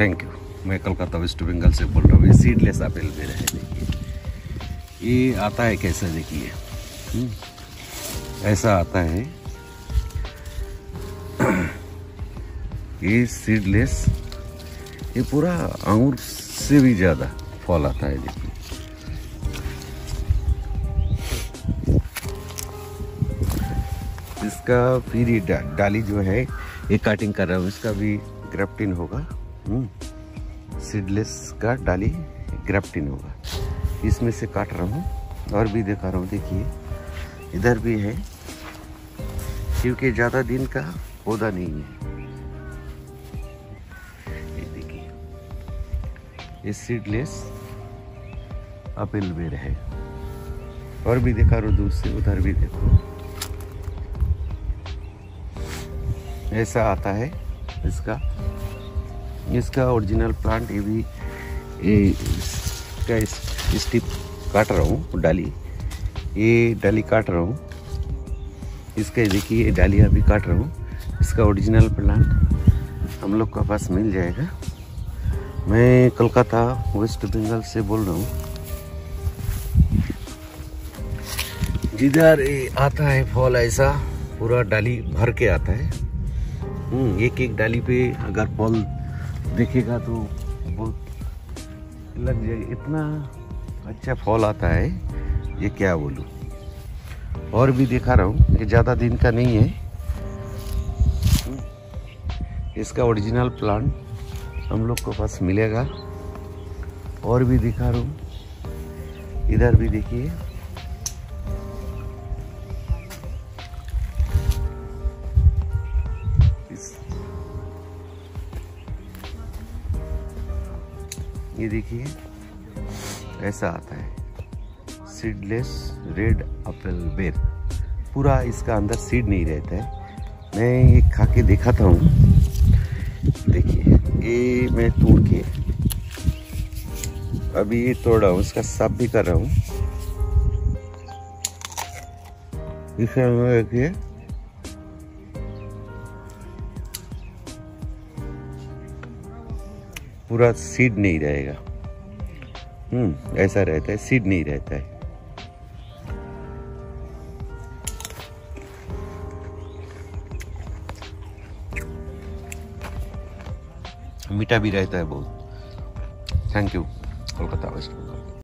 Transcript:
Thank you मैं Calcutta waste Bengal से बोल रहा हूँ ये सीडलेस एप्पल मेरा है देखिए। ये आता है कैसा देखिए? हम्म, ऐसा आता है। ये सीडलेस ये पूरा अंगूर से भी ज़्यादा फॉल आता है देखिए। इसका फिर ये डाली जो है ये काटिंग कर रहा हूँ इसका भी ग्राफ्टिन होगा। सीडलेस का डाली ग्राफ्टिन होगा। इसमें से काट रहा हूँ और भी दिखा रहा हूँ, देखिए। इधर भी है, क्योंकि ज़्यादा दिन का पौधा नहीं है। ये देखिए, ये सीडलेस अपेल बेर है। और भी दिखा रहा हूँ, दूर से, उधर भी देखो। ऐसा आता है, इसका इसका ओरिजिनल प्लांट ये भी इसका स्टिप काट रहा हूँ डाली। ये डाली काट रहा हूँ। इसका देखिए ये डालियाँ भी काट रहा हूँ। इसका ओरिजिनल प्लांट हम लोग का पास मिल जाएगा। मैं कोलकाता वेस्ट बंगाल से बोल रहा हूँ। जिधर आता है फल ऐसा पूरा डाली भर के आता है। हम्म, एक एक डाली पे अगर फल देखेगा तो बहुत लग जाएगा इतना अच्छा फॉल आता है, ये क्या बोलूँ? और भी दिखा रहा हूँ ये ज़्यादा दिन का नहीं है। इसका ओरिजिनल प्लांट हम लोग को पास मिलेगा। और भी दिखा रहा हूँ। इधर भी देखिए। ये देखिए, ऐसा आता है। सीडलेस रेड एप्पल बेर पूरा इसका अंदर सीड नहीं रहता है। मैं ये खा के देखा था हूँ। देखिए, ये मैं तोड़ के अभी ये तोड़ रहा हूँ, इसका साफ़ भी कर रहा हूँ। इसमें देखिए पूरा सीड नहीं रहेगा। हम्म ऐसा रहता है, सीड नहीं रहता है। मीठा भी रहता है बहुत। Thank you Kolkata West Bengal